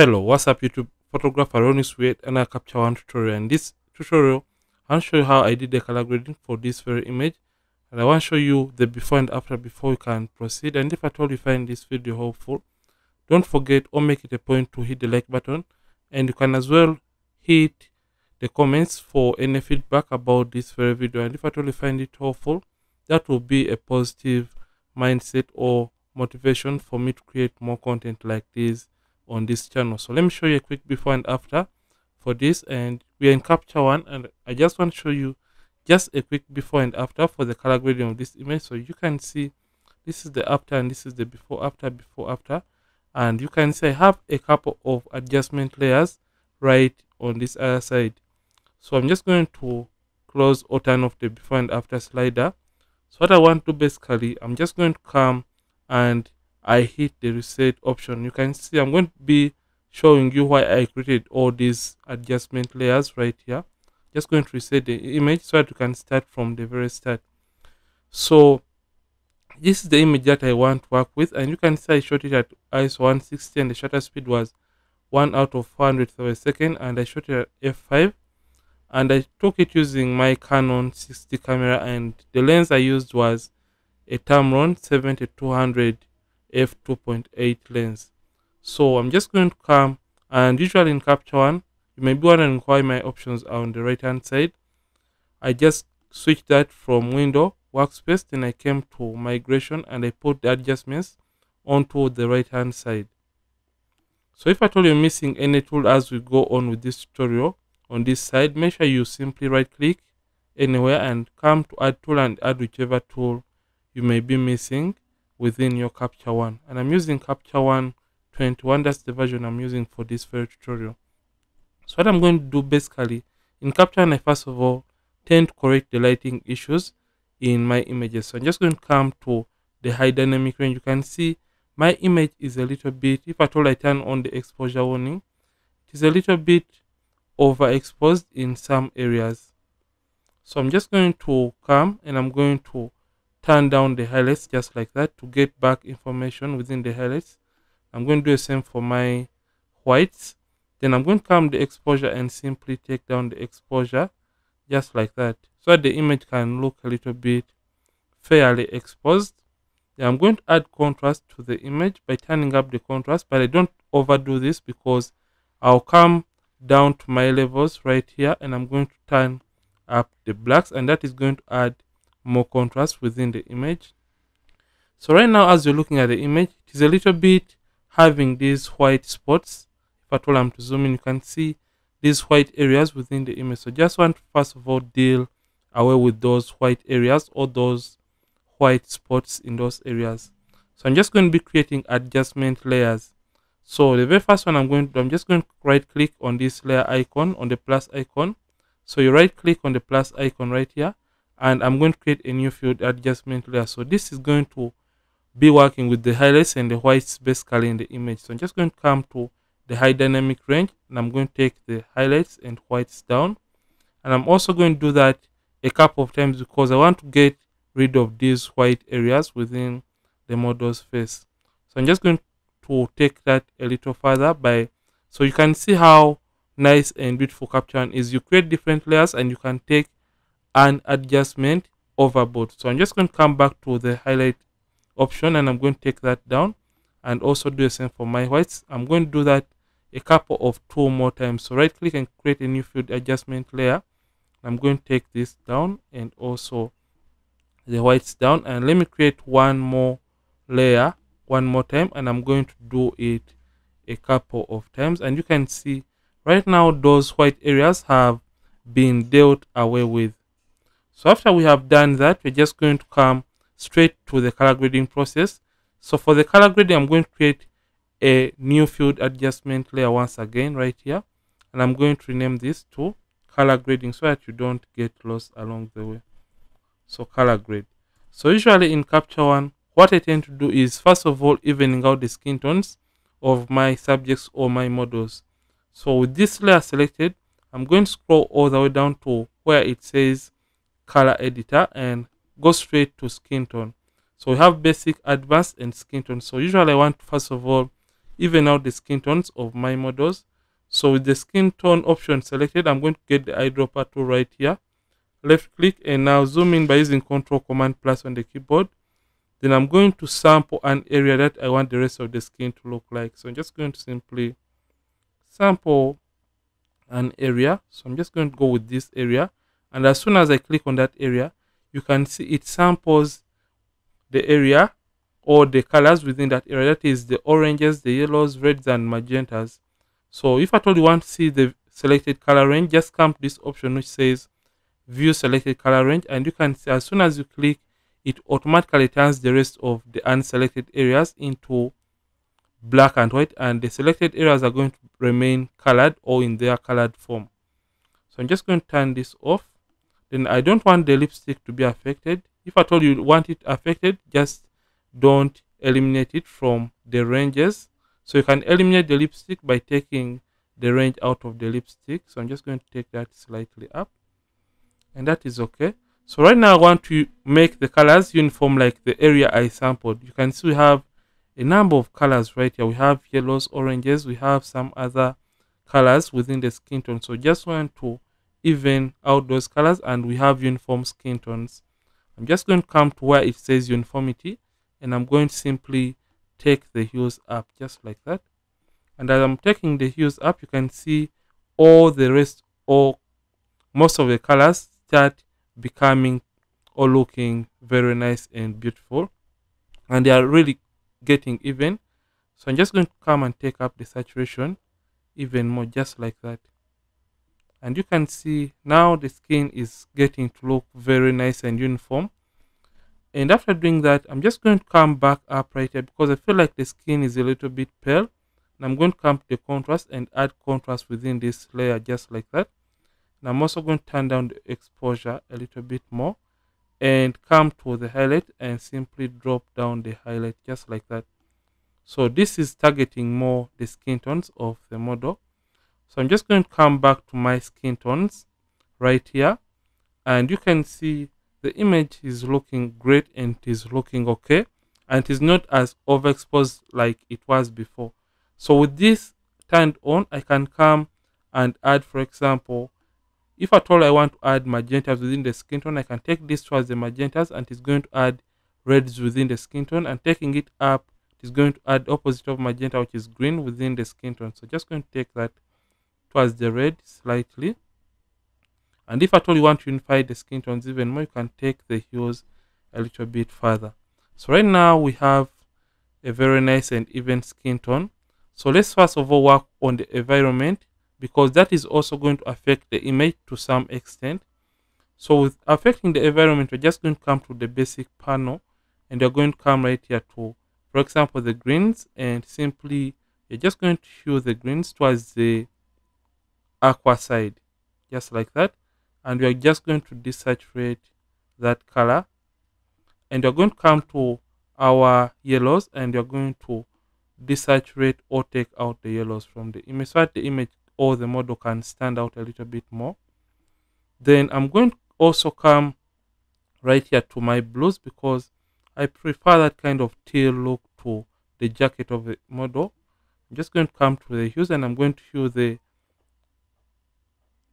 Hello, what's up YouTube? Photographer Ronnie Sweet and I Capture One tutorial. In this tutorial, I'll show you how I did the color grading for this very image. And I want to show you the before and after before we can proceed. And if at all you find this video helpful, don't forget or make it a point to hit the like button. And you can as well hit the comments for any feedback about this very video. And if at all you find it helpful, that will be a positive mindset or motivation for me to create more content like this on this channel. So let me show you a quick before and after for this. And we are in capture one and i just want to show you just a quick before and after for the color grading of this image. So you can see this is the after and this is the before after before after. And you can see i have a couple of adjustment layers right on this other side. So i'm just going to close or turn off the before and after slider. So what i want to basically i'm just going to come and I hit the reset option, you can see I'm going to be showing you why I created all these adjustment layers right here. Just going to reset the image so that you can start from the very start. So this is the image that I want to work with and you can see I shot it at ISO 160 and the shutter speed was 1 out of 400 per second and I shot it at f5 and I took it using my Canon 60 camera and the lens I used was a Tamron 7200 f2.8 lens. So i'm just going to come and usually in capture one you may be wondering why my options are on the right hand side. I just switched that from window workspace then i came to migration and i put the adjustments onto the right hand side. So if i told you're missing any tool as we go on with this tutorial on this side make sure you simply right click anywhere and come to add tool and add whichever tool you may be missing within your Capture One. And I'm using Capture One 21. That's the version I'm using for this very tutorial. So what I'm going to do basically in Capture One, I first of all tend to correct the lighting issues in my images. So I'm just going to come to the high dynamic range. You can see my image is a little bit, if at all I turn on the exposure warning, it is a little bit overexposed in some areas. So I'm just going to come and I'm going to turn down the highlights just like that to get back information within the highlights. I'm going to do the same for my whites. Then I'm going to come the exposure and simply take down the exposure just like that so the image can look a little bit fairly exposed. Then I'm going to add contrast to the image by turning up the contrast, but I don't overdo this because I'll come down to my levels right here and I'm going to turn up the blacks and that is going to add more contrast within the image. So right now, as you're looking at the image, it is a little bit having these white spots. If at all I'm to zoom in, you can see these white areas within the image. So just want to first of all deal away with those white areas or those white spots in those areas. So I'm just going to be creating adjustment layers. So the very first one I'm going to do, I'm just going to right click on this layer icon, on the plus icon. So you right click on the plus icon right here and I'm going to create a new filled adjustment layer. So this is going to be working with the highlights and the whites basically in the image. So I'm just going to come to the high dynamic range and I'm going to take the highlights and whites down. And I'm also going to do that a couple of times because I want to get rid of these white areas within the model's face. So I'm just going to take that a little further by so you can see how nice and beautiful capture is. You create different layers and you can take an adjustment overboard. So I'm just going to come back to the highlight option and I'm going to take that down and also do the same for my whites. I'm going to do that a couple of two more times. So right click and create a new filled adjustment layer. I'm going to take this down and also the whites down and let me create one more layer one more time and I'm going to do it a couple of times and you can see right now those white areas have been dealt away with so after we have done that, we're just going to come straight to the color grading process. So for the color grading, I'm going to create a new filled adjustment layer once again right here. And I'm going to rename this to color grading so that you don't get lost along the way. So color grade. So usually in Capture One, what I tend to do is first of all evening out the skin tones of my subjects or my models. So with this layer selected, I'm going to scroll all the way down to where it says color editor and go straight to skin tone. So we have basic, advanced, and skin tone. So usually I want first of all even out the skin tones of my models. So with the skin tone option selected, I'm going to get the eyedropper tool right here. Left click and now zoom in by using Control Command Plus on the keyboard. Then I'm going to sample an area that I want the rest of the skin to look like. So I'm just going to simply sample an area. So I'm just going to go with this area. And as soon as I click on that area, you can see it samples the area or the colors within that area. That is the oranges, the yellows, reds, and magentas. So if at all you want to see the selected color range, just come to this option which says view selected color range. And you can see as soon as you click, it automatically turns the rest of the unselected areas into black and white and the selected areas are going to remain colored or in their colored form. So I'm just going to turn this off. Then I don't want the lipstick to be affected. If at all you want it affected, just don't eliminate it from the ranges. So you can eliminate the lipstick by taking the range out of the lipstick. So I'm just going to take that slightly up. And that is okay. So right now I want to make the colors uniform like the area I sampled. You can see we have a number of colors right here. We have yellows, oranges, we have some other colors within the skin tone. So just want to even out those colors and we have uniform skin tones. I'm just going to come to where it says uniformity and I'm going to simply take the hues up just like that. And as I'm taking the hues up, you can see all the rest or most of the colors start becoming or looking very nice and beautiful. And they are really getting even. So I'm just going to come and take up the saturation even more just like that. And you can see now the skin is getting to look very nice and uniform. And after doing that, I'm just going to come back up right here because I feel like the skin is a little bit pale. And I'm going to come to the contrast and add contrast within this layer just like that. And I'm also going to turn down the exposure a little bit more and come to the highlight and simply drop down the highlight just like that. So this is targeting more the skin tones of the model. So I'm just going to come back to my skin tones right here and you can see the image is looking great and it is looking okay and it is not as overexposed like it was before. So with this turned on, I can come and add, for example, if at all I want to add magentas within the skin tone, I can take this towards the magentas and it's going to add reds within the skin tone and taking it up, it is going to add opposite of magenta, which is green within the skin tone. So just going to take that towards the red slightly. And if at all you want to unify the skin tones even more, you can take the hues a little bit further. So right now we have a very nice and even skin tone. So let's first of all work on the environment because that is also going to affect the image to some extent. So with affecting the environment, we're just going to come to the basic panel and you're going to come right here to, for example, the greens and simply you're just going to hue the greens towards the aqua side, just like that. And we are just going to desaturate that color. And you're going to come to our yellows and you're going to desaturate or take out the yellows from the image so that the image or the model can stand out a little bit more. Then I'm going to also come right here to my blues because I prefer that kind of teal look to the jacket of the model. I'm just going to come to the hues and I'm going to hue the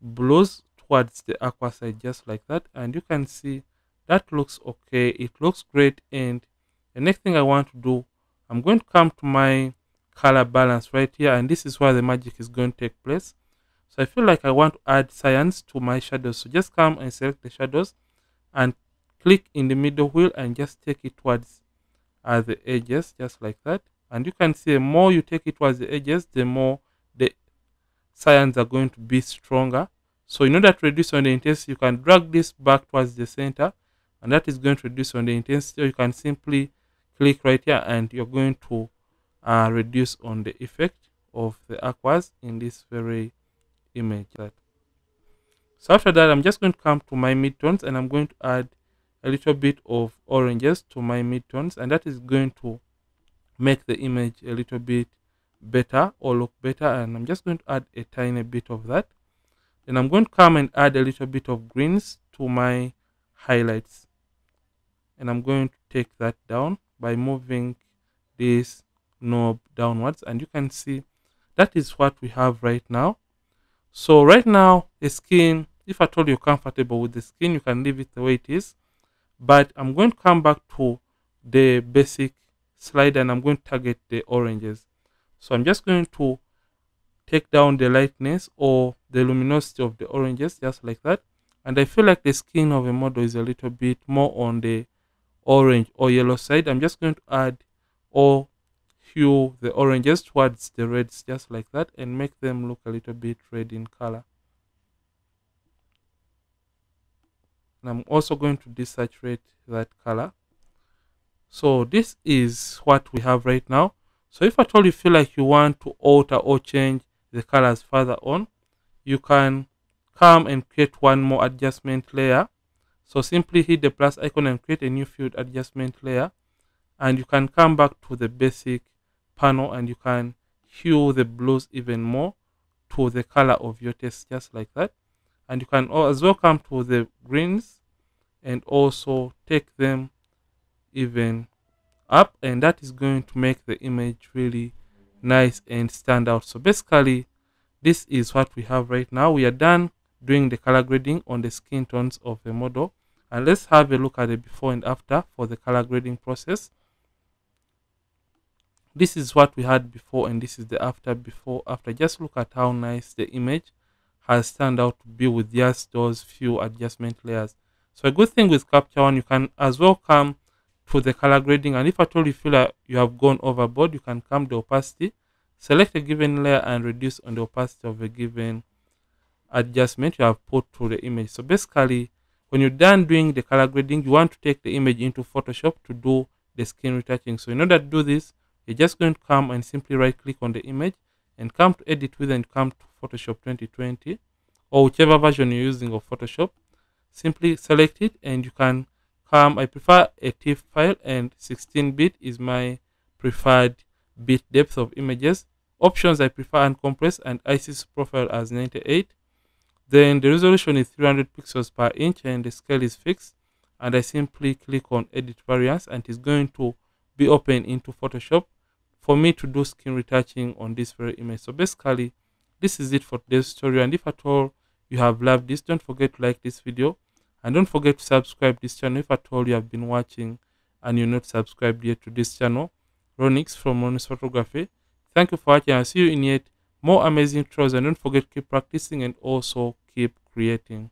blues towards the aqua side just like that and you can see that looks okay it looks great and the next thing I want to do I'm going to come to my color balance right here and this is where the magic is going to take place. So i feel like i want to add cyans to my shadows. So just come and select the shadows and click in the middle wheel and just take it towards uh, the edges just like that. And you can see the more you take it towards the edges the more the cyans are going to be stronger so in order to reduce on the intensity you can drag this back towards the center and that is going to reduce on the intensity you can simply click right here and you're going to uh, reduce on the effect of the aquas in this very image. So after that, I'm just going to come to my midtones and I'm going to add a little bit of oranges to my midtones and that is going to make the image a little bit better or look better and I'm just going to add a tiny bit of that. Then I'm going to come and add a little bit of greens to my highlights. And I'm going to take that down by moving this knob downwards. And you can see that is what we have right now. So right now the skin if at all you're comfortable with the skin you can leave it the way it is. But i'm going to come back to the basic slide and i'm going to target the oranges so i'm just going to take down the lightness or the luminosity of the oranges just like that. And i feel like the skin of a model is a little bit more on the orange or yellow side. I'm just going to add or hue the oranges towards the reds just like that and make them look a little bit red in color. And i'm also going to desaturate that color. So this is what we have right now so if at all you feel like you want to alter or change the colors further on you can come and create one more adjustment layer. So simply hit the plus icon and create a new filled adjustment layer. And you can come back to the basic panel and you can hue the blues even more to the color of your test just like that. And you can as well come to the greens and also take them even up and that is going to make the image really nice and stand out. So basically this is what we have right now. We are done doing the color grading on the skin tones of the model. And let's have a look at the before and after for the color grading process. This is what we had before and this is the after before after. Just look at how nice the image has turned out to be with just those few adjustment layers. So a good thing with capture one you can as well come to the color grading and if at all you feel like you have gone overboard you can come the opacity select a given layer and reduce on the opacity of a given adjustment you have put to the image. So basically when you're done doing the color grading you want to take the image into photoshop to do the skin retouching. So in order to do this you're just going to come and simply right click on the image and come to edit with and come to photoshop 2020 or whichever version you're using of photoshop. Simply select it and you can come i prefer a tiff file and 16 bit is my preferred bit depth of images. Options i prefer uncompressed and ICC profile as 98 then the resolution is 300 pixels per inch and the scale is fixed. And i simply click on edit variants and it's going to be open into photoshop for me to do skin retouching on this very image. So basically this is it for today's tutorial and if at all you have loved this don't forget to like this video and don't forget to subscribe this channel if at all you have been watching and you're not subscribed yet to this channel. Ronnix from ronnix photography. Thank you for watching. I'll see you in yet more amazing tutorials. And don't forget to keep practicing and also keep creating